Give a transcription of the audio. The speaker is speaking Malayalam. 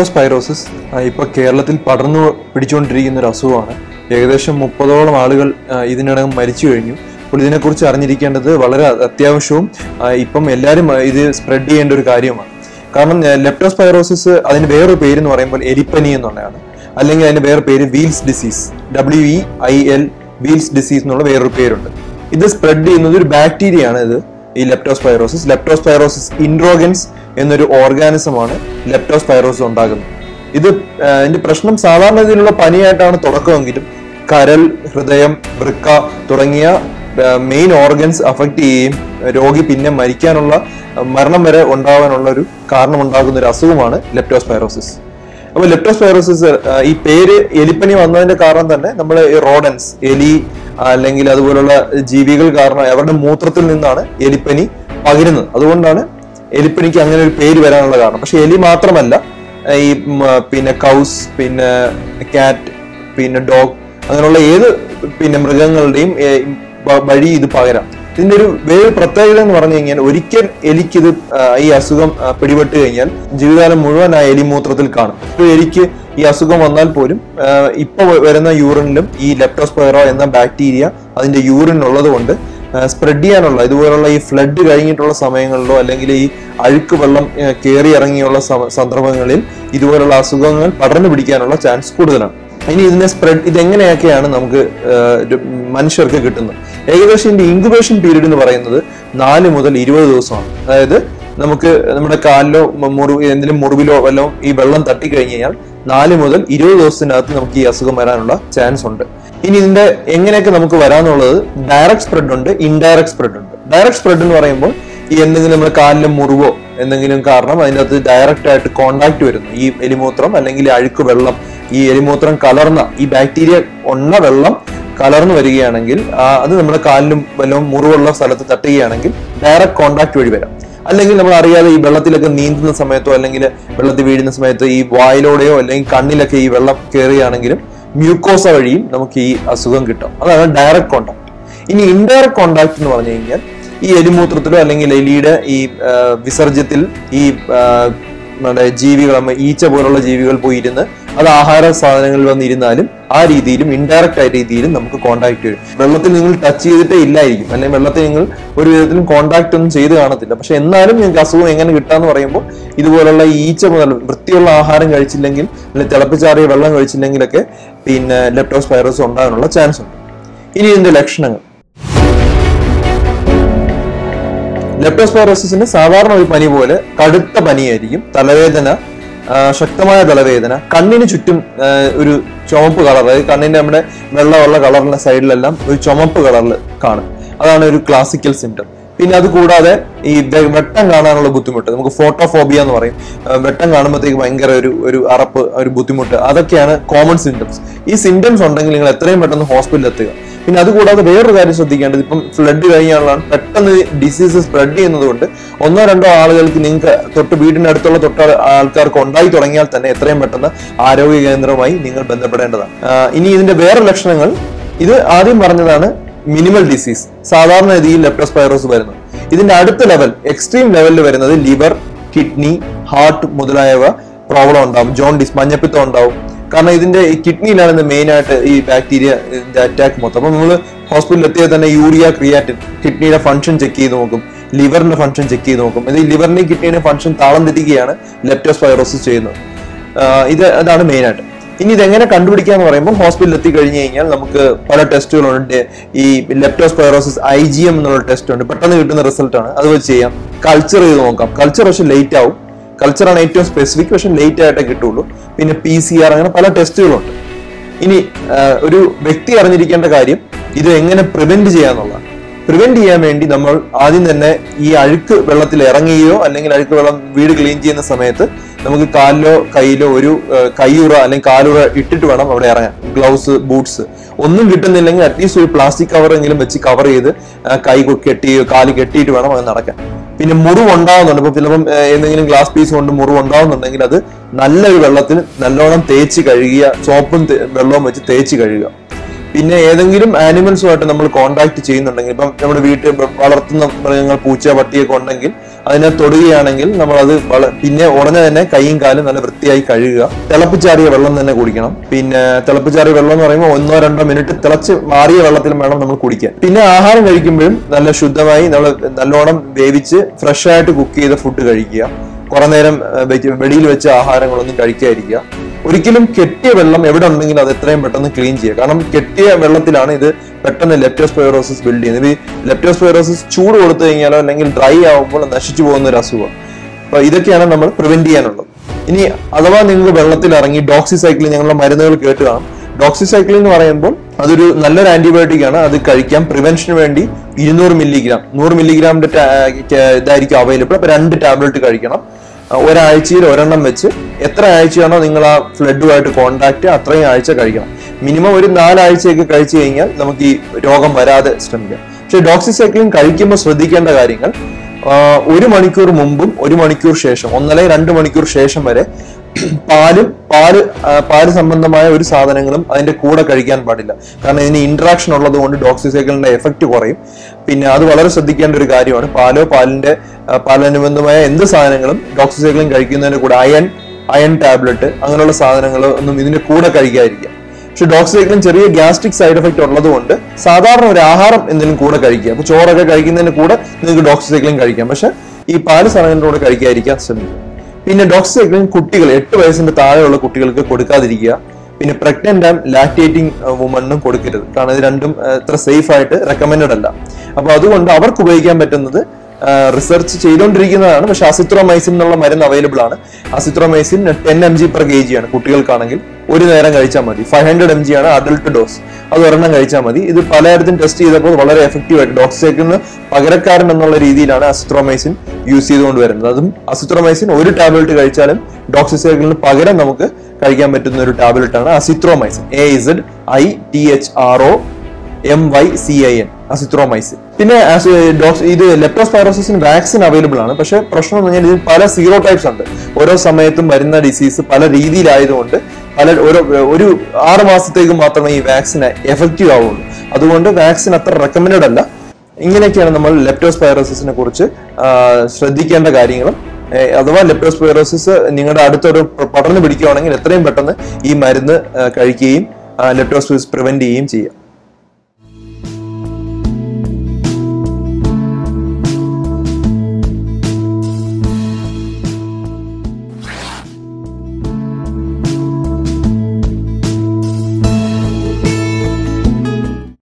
ലെപ്റ്റോസ്പൈറോസിസ് ഇപ്പോൾ കേരളത്തിൽ പടർന്നു പിടിച്ചുകൊണ്ടിരിക്കുന്ന ഒരു അസുഖമാണ്. ഏകദേശം മുപ്പതോളം ആളുകൾ ആ, ഇതിനകം മരിച്ചു കഴിഞ്ഞു. അപ്പോൾ ഇതിനെക്കുറിച്ച് അറിഞ്ഞിരിക്കേണ്ടത് വളരെ അത്യാവശ്യവും ഇപ്പം എല്ലാവരും ഇത് സ്പ്രെഡ് ചെയ്യേണ്ട ഒരു കാര്യമാണ്. കാരണം ലെപ്റ്റോസ്പൈറോസിസ് അതിന് വേറൊരു പേര് എന്ന് പറയുമ്പോൾ എലിപ്പനി എന്നുള്ളതാണ്. അല്ലെങ്കിൽ അതിന് വേറെ പേര് Weil's disease W E I L Weil's disease എന്നുള്ള വേറൊരു പേരുണ്ട്. ഇത് സ്പ്രെഡ് ചെയ്യുന്നത് ഒരു ബാക്ടീരിയ ആണ് ഇത് ഈ ലെപ്റ്റോസ്പൈറോസിസ്. ലെപ്റ്റോസ്പൈറോസിസ് ഇൻട്രോഗൻസ് എന്നൊരു ഓർഗാനിസമാണ് ലെപ്റ്റോസ്പൈറോസ് ഉണ്ടാകുന്നത്. ഇത് ഇതിന്റെ പ്രശ്നം സാധാരണ രീതിയിലുള്ള പനിയായിട്ടാണ് തുടക്കമെങ്കിലും കരൽ ഹൃദയം വൃക്ക തുടങ്ങിയ മെയിൻ ഓർഗൻസ് അഫക്റ്റ് ചെയ്യുകയും രോഗി പിന്നെ മരിക്കാനുള്ള മരണം വരെ ഉണ്ടാവാനുള്ള ഒരു കാരണം ഉണ്ടാകുന്ന ഒരു അസുഖമാണ് ലെപ്റ്റോസ്പൈറോസിസ് അപ്പൊ ലെപ്റ്റോസ്പൈറോസിസ് ഈ പേര് എലിപ്പനി വന്നതിന്റെ കാരണം തന്നെ നമ്മൾ ഈ റോഡൻസ് എലി അല്ലെങ്കിൽ അതുപോലുള്ള ജീവികൾ കാരണം അവരുടെ മൂത്രത്തിൽ നിന്നാണ് എലിപ്പനി പകരുന്നത്. അതുകൊണ്ടാണ് എലിപ്പനിക്ക് അങ്ങനെ ഒരു പേര് വരാനുള്ള കാരണം പക്ഷെ എലി മാത്രമല്ല ഈ പിന്നെ കൗസ് പിന്നെ കാറ്റ് പിന്നെ ഡോഗ് അങ്ങനെയുള്ള ഏത് പിന്നെ മൃഗങ്ങളുടെയും വഴി ഇത് പകരാം. ഇതിന്റെ ഒരു വേറെ പ്രത്യേകത എന്ന് പറഞ്ഞു കഴിഞ്ഞാൽ ഒരിക്കൽ എലിക്ക് ഇത് ഈ അസുഖം പിടിപെട്ട് കഴിഞ്ഞാൽ ജീവിതകാലം മുഴുവൻ ആ എലിമൂത്രത്തിൽ കാണും. ഇപ്പൊ എലിക്ക് ഈ അസുഖം വന്നാൽ പോലും ഇപ്പൊ വരുന്ന യൂറിനിലും ഈ ലെപ്റ്റോസ്പൈറോ എന്ന ബാക്ടീരിയ അതിന്റെ യൂറിൻ ഉള്ളത് കൊണ്ട് സ്പ്രെഡ് ചെയ്യാനുള്ള ഇതുപോലുള്ള ഈ ഫ്ലഡ് കഴിഞ്ഞിട്ടുള്ള സമയങ്ങളിലോ അല്ലെങ്കിൽ ഈ അഴുക്ക് വെള്ളം കയറി ഇറങ്ങിയുള്ള സന്ദർഭങ്ങളിൽ ഇതുപോലുള്ള അസുഖങ്ങൾ പടർന്നു പിടിക്കാനുള്ള ചാൻസ് കൂടുതലാണ്. ഇനി ഇതിനെ സ്പ്രെഡ് ഇതെങ്ങനെയൊക്കെയാണ് നമുക്ക് മനുഷ്യർക്ക് കിട്ടുന്നത്? ഏകദേശം ഇതിന്റെ ഇൻക്യുബേഷൻ പീരീഡ് എന്ന് പറയുന്നത് നാല് മുതൽ ഇരുപത് ദിവസമാണ്. അതായത് നമുക്ക് നമ്മുടെ കാലിലോ മുറി എന്തെങ്കിലും മുറിവിലോ വല്ലതും ഈ വെള്ളം തട്ടിക്കഴിഞ്ഞ് കഴിഞ്ഞാൽ നാല് മുതൽ ഇരുപത് ദിവസത്തിനകത്ത് നമുക്ക് ഈ അസുഖം വരാനുള്ള ചാൻസ് ഉണ്ട്. ഇനി ഇതിന്റെ എങ്ങനെയൊക്കെ നമുക്ക് വരാന്നുള്ളത് ഡയറക്ട് സ്പ്രെഡ് ഉണ്ട് ഇൻഡയറക്ട് സ്പ്രെഡ് ഉണ്ട്. ഡയറക്ട് സ്പ്രെഡ് എന്ന് പറയുമ്പോൾ ഈ എന്തെങ്കിലും നമ്മുടെ കാലിലെ മുറിവോ എന്തെങ്കിലും കാരണം അതിനകത്ത് ഡയറക്റ്റ് ആയിട്ട് കോണ്ടാക്ട് വരുന്നു. ഈ എലിമൂത്രം അല്ലെങ്കിൽ അഴുക്ക് വെള്ളം ഈ എലിമൂത്രം കലർന്ന ഈ ബാക്ടീരിയ ഉള്ള വെള്ളം കലർന്നു വരികയാണെങ്കിൽ അത് നമ്മുടെ കാലിലും വല്ലതും മുറിവുള്ള സ്ഥലത്ത് തട്ടുകയാണെങ്കിൽ ഡയറക്റ്റ് കോണ്ടാക്ട് വഴി വരാം. അല്ലെങ്കിൽ നമ്മൾ അറിയാതെ ഈ വെള്ളത്തിലൊക്കെ നീന്തുന്ന സമയത്തോ അല്ലെങ്കിൽ വെള്ളത്തിൽ വീഴുന്ന സമയത്തോ ഈ വായിലൂടെയോ അല്ലെങ്കിൽ കണ്ണിലൊക്കെ ഈ വെള്ളം കയറുകയാണെങ്കിലും മ്യൂക്കോസ വഴിയും നമുക്ക് ഈ അസുഖം കിട്ടും. അതാണ് ഡയറക്റ്റ് കോണ്ടാക്ട് ഇനി ഇൻഡയറക്റ്റ് കോണ്ടാക്ട് എന്ന് പറഞ്ഞു കഴിഞ്ഞാൽ ഈ എലിമൂത്രത്തിലോ അല്ലെങ്കിൽ എലിയുടെ ഈ വിസർജ്യത്തിൽ ഈ നമ്മുടെ ജീവികൾ ഈച്ച പോലുള്ള ജീവികൾ പോയി ഇരുന്ന് അത് ആഹാര സാധനങ്ങളിൽ വന്നിരുന്നാലും ആ രീതിയിലും ഇൻഡയറക്റ്റ് ആയ രീതിയിലും നമുക്ക് കോണ്ടാക്ട് വരും. വെള്ളത്തിൽ നിങ്ങൾ ടച്ച് ചെയ്തിട്ടേ ഇല്ലായിരിക്കും. അല്ലെങ്കിൽ വെള്ളത്തിൽ നിങ്ങൾ ഒരു വിധത്തിലും കോണ്ടാക്ട് ഒന്നും ചെയ്ത് കാണത്തില്ല. പക്ഷെ എന്നാലും നിങ്ങൾക്ക് അസുഖം എങ്ങനെ കിട്ടാന്ന് പറയുമ്പോൾ ഇതുപോലുള്ള ഈച്ച മുതൽ വൃത്തിയുള്ള ആഹാരം കഴിച്ചില്ലെങ്കിൽ അല്ലെങ്കിൽ തിളപ്പിച്ചാറിയ വെള്ളം കഴിച്ചില്ലെങ്കിലൊക്കെ പിന്നെ ലെപ്റ്റോസ് വൈറസ് ഉണ്ടാകാനുള്ള ചാൻസ് ഉണ്ട്. ഇനി ഇതിന്റെ ലക്ഷണങ്ങൾ. ലെപ്റ്റോസ്പൈറോസിന്റെ സാധാരണ ഒരു പനി പോലെ കടുത്ത പനിയായിരിക്കും. തലവേദന ശക്തമായ തലവേദന കണ്ണിന് ചുറ്റും ഒരു ചുമപ്പ് കളർ അതായത് കണ്ണിന്റെ നമ്മുടെ വെള്ളമുള്ള കളറിന്റെ സൈഡിലെല്ലാം ഒരു ചുമപ്പ് കളറിൽ കാണും. അതാണ് ഒരു ക്ലാസിക്കൽ സിംറ്റം പിന്നെ അത് കൂടാതെ ഈ വെട്ടം കാണാനുള്ള ബുദ്ധിമുട്ട് നമുക്ക് ഫോട്ടോഫോബിയ എന്ന് പറയും. വെട്ടം കാണുമ്പോഴത്തേക്ക് ഭയങ്കര ഒരു ഒരു അറപ്പ് ഒരു ബുദ്ധിമുട്ട്. അതൊക്കെയാണ് കോമൺ സിംറ്റംസ് ഈ സിംറ്റംസ് ഉണ്ടെങ്കിൽ നിങ്ങൾ എത്രയും പെട്ടെന്ന് ഹോസ്പിറ്റലിൽ എത്തുക. പിന്നെ അതുകൂടാതെ വേറൊരു കാര്യം ശ്രദ്ധിക്കേണ്ടത് ഇപ്പം ഫ്ലഡ് കഴിഞ്ഞാലാണ് പെട്ടെന്ന് ഡിസീസ് സ്പ്രെഡ് ചെയ്യുന്നതുകൊണ്ട് ഒന്നോ രണ്ടോ ആളുകൾക്ക് നിങ്ങൾക്ക് തൊട്ട് വീടിന്റെ അടുത്തുള്ള തൊട്ട് ആൾക്കാർക്ക് ഉണ്ടായി തുടങ്ങിയാൽ തന്നെ എത്രയും പെട്ടെന്ന് ആരോഗ്യ കേന്ദ്രവുമായി നിങ്ങൾ ബന്ധപ്പെടേണ്ടതാണ്. ഇനി ഇതിന്റെ വേറെ ലക്ഷണങ്ങൾ ഇത് ആദ്യം പറഞ്ഞതാണ് മിനിമൽ ഡിസീസ് സാധാരണ രീതിയിൽ ലെപ്റ്റോസ്പൈറോസ് വരുന്നത് ഇതിന്റെ അടുത്ത ലെവൽ എക്സ്ട്രീം ലെവലിൽ വരുന്നത് ലിവർ കിഡ്നി ഹാർട്ട് മുതലായവ പ്രോബ്ലം ഉണ്ടാവും. ജോണ്ടിസ് മഞ്ഞപ്പിത്തം ഉണ്ടാവും. കാരണം ഇതിന്റെ കിഡ്നിയിലാണ് ഇത് മെയിൻ ആയിട്ട് ഈ ബാക്ടീരിയ ഇതിന്റെ അറ്റാക്ക് മൊത്തം. അപ്പൊ നമ്മൾ ഹോസ്പിറ്റലിൽ എത്തിയാൽ തന്നെ യൂറിയ ക്രിയാറ്റിൻ കിഡ്നിയുടെ ഫംഗ്ഷൻ ചെക്ക് ചെയ്ത് നോക്കും. ലിവറിന്റെ ഫംഗ്ഷൻ ചെക്ക് ചെയ്ത് നോക്കും. ഇത് ഈ ലിവറിന്റെയും കിഡ്നിയുടെയും ഫംഗ്ഷൻ താളം തെറ്റിക്കുകയാണ് ലെപ്റ്റോസ്പൈറോസിസ് ചെയ്യുന്നത്. ഇത് അതാണ് മെയിൻ ആയിട്ട്. ഇനി ഇതെങ്ങനെ കണ്ടുപിടിക്കുക എന്ന് പറയുമ്പോൾ ഹോസ്പിറ്റലിൽ എത്തി കഴിഞ്ഞ് കഴിഞ്ഞാൽ നമുക്ക് പല ടെസ്റ്റുകളുണ്ട് ഈ ലെപ്റ്റോസ്പൈറോസിസ് ഐ ജി എം എന്നുള്ള ടെസ്റ്റ് ഉണ്ട്. പെട്ടെന്ന് കിട്ടുന്ന റിസൾട്ടാണ് അത് വെച്ച് ചെയ്യാം. കൾച്ചർ ചെയ്ത് നോക്കാം. കൾച്ചർ പക്ഷെ ലേറ്റ് ആവും. കൾച്ചറാണ് ഏറ്റവും സ്പെസിഫിക് പക്ഷെ ലേറ്റ് ആയിട്ടേ കിട്ടുള്ളൂ. പിന്നെ പി സി ആർ അങ്ങനെ പല ടെസ്റ്റുകളുണ്ട് ഇനി ഒരു വ്യക്തി അറിഞ്ഞിരിക്കേണ്ട കാര്യം ഇത് എങ്ങനെ പ്രിവെന്റ് ചെയ്യാന്നുള്ളതാണ്. പ്രിവെന്റ് ചെയ്യാൻ വേണ്ടി നമ്മൾ ആദ്യം തന്നെ ഈ അഴുക്ക് വെള്ളത്തിൽ ഇറങ്ങുകയോ അല്ലെങ്കിൽ അഴുക്ക് വെള്ളം വീട് ക്ലീൻ ചെയ്യുന്ന സമയത്ത് നമുക്ക് കാലിലോ കയ്യിലോ ഒരു കയ്യുറ അല്ലെങ്കിൽ കാലുറ ഇട്ടിട്ട് വേണം അവിടെ ഇറങ്ങാൻ. ഗ്ലൗസ് ബൂട്ട്സ് ഒന്നും കിട്ടുന്നില്ലെങ്കിൽ അറ്റ്ലീസ്റ്റ് ഒരു പ്ലാസ്റ്റിക് കവർ എങ്കിലും വെച്ച് കവർ ചെയ്ത് കൈ കെട്ടി കാൽ കെട്ടിയിട്ട് വേണം അത് നടക്കാൻ. പിന്നെ മുറിവ് ഉണ്ടാവുന്നുണ്ട് ഇപ്പൊ ചിലപ്പം എന്തെങ്കിലും ഗ്ലാസ് പീസ് കൊണ്ട് മുറിവ് ഉണ്ടാവുന്നുണ്ടെങ്കിൽ അത് നല്ലൊരു വെള്ളത്തിൽ നല്ലോണം തേച്ച് കഴുകിയ സോപ്പും വെള്ളവും വെച്ച് തേച്ച് കഴുകുക. പിന്നെ ഏതെങ്കിലും ആനിമൽസുമായിട്ട് നമ്മൾ കോണ്ടാക്ട് ചെയ്യുന്നുണ്ടെങ്കിൽ ഇപ്പം നമ്മുടെ വീട്ടിൽ വളർത്തുന്ന മൃഗങ്ങൾ പൂച്ച പട്ടിയൊക്കെ ഉണ്ടെങ്കിൽ അതിനെ തൊടുകയാണെങ്കിൽ നമ്മൾ അത് പിന്നെ ഉടനെ തന്നെ കൈയും കാലും നല്ല വൃത്തിയായി കഴുകുക. തിളപ്പിച്ചാറിയ വെള്ളം തന്നെ കുടിക്കണം. പിന്നെ തിളപ്പിച്ചാറിയ വെള്ളം എന്ന് പറയുമ്പോൾ ഒന്നോ രണ്ടോ മിനിറ്റ് തിളച്ച് മാറിയ വെള്ളത്തിൽ വേണം നമ്മൾ കുടിക്കാൻ. പിന്നെ ആഹാരം കഴിക്കുമ്പോഴും നല്ല ശുദ്ധമായി നമ്മൾ നല്ലോണം വേവിച്ച് ഫ്രഷ് ആയിട്ട് കുക്ക് ചെയ്ത ഫുഡ് കഴിക്കുക. കുറെ നേരം വെളിയിൽ വെച്ച ആഹാരങ്ങളൊന്നും കഴിക്കാതിരിക്കുക. ഒരിക്കലും കെട്ടിയ വെള്ളം എവിടെ ഉണ്ടെങ്കിലും അത് എത്രയും പെട്ടെന്ന് ക്ലീൻ ചെയ്യുക. കാരണം കെട്ടിയ വെള്ളത്തിലാണ് ഇത് പെട്ടെന്ന് ലെപ്റ്റോസ്പൈറോസിസ് ബിൽഡ് ചെയ്യുന്നത് ഈ ലെപ്റ്റോസ്പൈറോസിസ് ചൂട് കൊടുത്തു കഴിഞ്ഞാലോ അല്ലെങ്കിൽ ഡ്രൈ ആവുമ്പോൾ നശിച്ചു പോകുന്ന ഒരു അസുഖം. അപ്പൊ ഇതൊക്കെയാണ് നമ്മൾ പ്രിവെന്റ് ചെയ്യാനുള്ളത്. ഇനി അഥവാ നിങ്ങൾ വെള്ളത്തിൽ ഇറങ്ങി ഡോക്സിസൈക്ലിൻ ഞങ്ങളുടെ മരുന്നുകൾ കേട്ട് കാണും. ഡോക്സിസൈക്ലിൻ എന്ന് പറയുമ്പോൾ അതൊരു നല്ലൊരു ആന്റിബയോട്ടിക് ആണ്. അത് കഴിക്കാം. പ്രിവെൻഷന് വേണ്ടി ഇരുന്നൂറ് മില്ലിഗ്രാം നൂറ് മില്ലിഗ്രാമിന്റെ ഇതായിരിക്കും അവൈലബിൾ അപ്പൊ രണ്ട് ടാബ്ലറ്റ് കഴിക്കണം. ഒരാഴ്ചയിൽ ഒരെണ്ണം വെച്ച് എത്ര ആഴ്ചയാണോ നിങ്ങൾ ആ ഫ്ലഡുമായിട്ട് കോണ്ടാക്ട് അത്രയും ആഴ്ച കഴിക്കണം. മിനിമം ഒരു നാലാഴ്ചയൊക്കെ കഴിച്ചു കഴിഞ്ഞാൽ നമുക്ക് ഈ രോഗം വരാതെ ശ്രമിക്കാം. പക്ഷെ ഡോക്സിസൈക്ലിൻ കഴിക്കുമ്പോൾ ശ്രദ്ധിക്കേണ്ട കാര്യങ്ങൾ ഒരു മണിക്കൂർ മുമ്പും ഒരു മണിക്കൂർ ശേഷം ഒന്നലെ രണ്ട് മണിക്കൂർ ശേഷം വരെ പാലും പാൽ പാൽ സംബന്ധമായ ഒരു സാധനങ്ങളും അതിന്റെ കൂടെ കഴിക്കാൻ പാടില്ല. കാരണം ഇതിന് ഇന്ററാക്ഷൻ ഉള്ളത് കൊണ്ട് ഡോക്സിസൈക്കിളിന്റെ എഫക്റ്റ് കുറയും. പിന്നെ അത് വളരെ ശ്രദ്ധിക്കേണ്ട ഒരു കാര്യമാണ്. പാലോ പാലിന്റെ പാലനുബന്ധമായ എന്ത് സാധനങ്ങളും ഡോക്സിസൈക്കിളും കഴിക്കുന്നതിന്റെ കൂടെ അയൺ അയൺ ടാബ്ലറ്റ് അങ്ങനെയുള്ള സാധനങ്ങൾ ഒന്നും ഇതിന്റെ കൂടെ കഴിക്കാതിരിക്കുക. പക്ഷെ ഡോക്സിസൈക്കിളും ചെറിയ ഗ്യാസ്ട്രിക് സൈഡ് എഫക്റ്റ് ഉള്ളതുകൊണ്ട് സാധാരണ ഒരു ആഹാരം എന്തെങ്കിലും കൂടെ കഴിക്കുക. അപ്പൊ ചോറൊക്കെ കഴിക്കുന്നതിന് കൂടെ നിങ്ങൾക്ക് ഡോക്സിസൈക്കിളും കഴിക്കാം. പക്ഷെ ഈ പാൽ സാധനങ്ങളുടെ കൂടെ കഴിക്കാതിരിക്കാൻ ശ്രമിക്കുക. പിന്നെ ഡോക്സിസൈക്ലിൻ കുട്ടികൾ എട്ട് വയസ്സിന്റെ താഴെയുള്ള കുട്ടികൾക്ക് കൊടുക്കാതിരിക്കുക. പിന്നെ പ്രഗ്നന്റ് ആൻഡ് ലാക്ടേറ്റിംഗ് വുമണ്ണും കൊടുക്കരുത്. കാരണം ഇത് രണ്ടും ആ, ഇത്ര സേഫ് ആയിട്ട് റെക്കമെൻഡഡ് അല്ല. അപ്പൊ അതുകൊണ്ട് അവർക്ക് ഉപയോഗിക്കാൻ പറ്റുന്നത് റിസർച്ച് ചെയ്തുകൊണ്ടിരിക്കുന്നതാണ് പക്ഷെ അസിത്രോമൈസിൻ എന്നുള്ള മരുന്ന് അവൈലബിൾ ആണ്. Azithromycin ten M G per K G ആണ് കുട്ടികൾക്കാണെങ്കിൽ ഒരു നേരം കഴിച്ചാൽ മതി. ഫൈവ് ഹൺഡ്രഡ് എം ജി ആണ് അഡൽട്ട് ഡോസ് അത് ഒരെണ്ണം കഴിച്ചാൽ മതി. ഇത് പലയിടത്തും ടെസ്റ്റ് ചെയ്തപ്പോൾ വളരെ എഫക്റ്റീവ് ആയിട്ട് ഡോക്സിസൈക്കിളിന് പകരക്കാരൻ എന്നുള്ള രീതിയിലാണ് അസിത്രോമൈസിൻ യൂസ് ചെയ്തുകൊണ്ട് വരുന്നത്. അതും അസിത്രോമൈസിൻ ഒരു ടാബ്ലറ്റ് കഴിച്ചാലും ഡോക്സിസൈക്കിളിന് പകരം നമുക്ക് കഴിക്കാൻ പറ്റുന്ന ഒരു ടാബ്ലറ്റ് ആണ് azithromycin. A Z I T H R O M Y C I N azithromycin പിന്നെ ഇത് ലെപ്റ്റോസ്പൈറോസിന് വാക്സിൻ അവൈലബിൾ ആണ്. പക്ഷെ പ്രശ്നം എന്ന് പറഞ്ഞാൽ ഇതിൽ പല സീറോ ടൈപ്സ് ഉണ്ട്. ഓരോ സമയത്തും വരുന്ന ഡിസീസ് പല രീതിയിലായതുകൊണ്ട് പല ഓരോ ഒരു ആറ് മാസത്തേക്ക് മാത്രമേ ഈ വാക്സിൻ എഫക്റ്റീവ് ആവുള്ളൂ. അതുകൊണ്ട് വാക്സിൻ അത്ര റെക്കമെൻഡ് അല്ല. ഇങ്ങനെയൊക്കെയാണ് നമ്മൾ ലെപ്റ്റോസ്പൈറോസിസിനെ കുറിച്ച് ശ്രദ്ധിക്കേണ്ട കാര്യങ്ങളും. അഥവാ ലെപ്റ്റോസ്പൈറോസിസ് നിങ്ങളുടെ അടുത്തൊരു പടർന്ന് പിടിക്കുകയാണെങ്കിൽ എത്രയും പെട്ടെന്ന് ഈ മരുന്ന് കഴിക്കുകയും ലെപ്റ്റോസ്പൈറോസിസ് പ്രിവെന്റ് ചെയ്യുകയും ചെയ്യുക